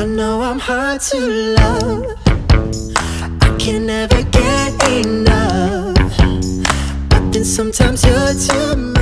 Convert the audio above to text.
I know I'm hard to love. I can never get enough. But then sometimes you're too much.